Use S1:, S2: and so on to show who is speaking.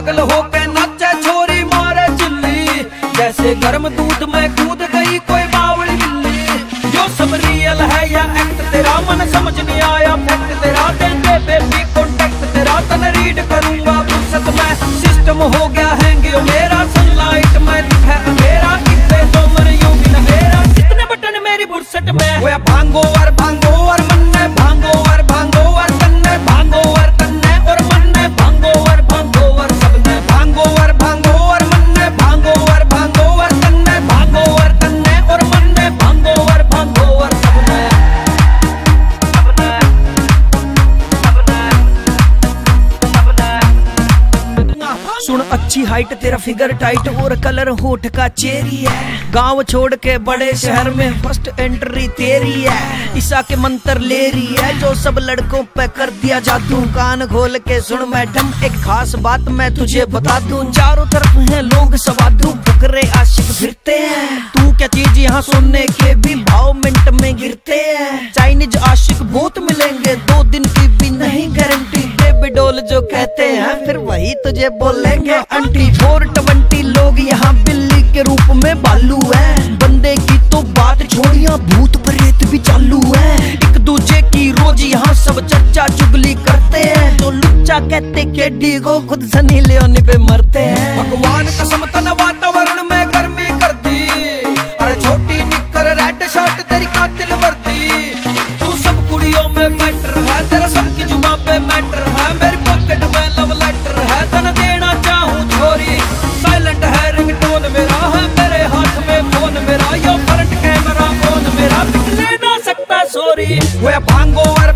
S1: होके नाचे, छोरी मारे चिल्ली। जैसे गर्म दूध में कूद गई कोई बावली बिल्ली। जो सब रियल है या एक्ट तेरा मन समझ नहीं आया फैक्ट तेरा
S2: अच्छी हाइट तेरा फिगर टाइट और कलर होठ का चेरी है। गाँव छोड़ के बड़े शहर में फ़र्स्ट एंट्री तेरी है। ईसा के मंत्र ले रही है, जो सब लड़कों पे कर दिया जादू। कान खोल के सुन मैडम, एक खास बात मैं तुझे बता दूँ। चारों तरफ़ हैं लोग सवादू, फकरे आशिक फिरते हैं। तू क्या चीज़ यहाँ सुनने के भी भाव मिनट में गिरते हैं। चाइनीज़ आशिक बहुत मिलेंगे, दो दिन कहते हैं, फिर वही तुझे बोलेंगे, आंटी। फोर ट्वेंटी लोग यहाँ बिल्ली के रूप में बालू है। बंदे की तो बात छोड़िया, भूत प्रेत भी चालू है। एक दूजे की रोज यहाँ सब चर्चा चुगली करते हैं। तो लुच्चा कहते के डी को खुद सनी लियोनी पे मरते हैं।
S1: भगवान कसम तन वातावरण में गर्मी कर दी अरे छोटी निकर रेड शर्ट तेरी कातिल वर्दी। तू सब कुड़ियों में बेटर है मेरा यो फ्रंट कैमरा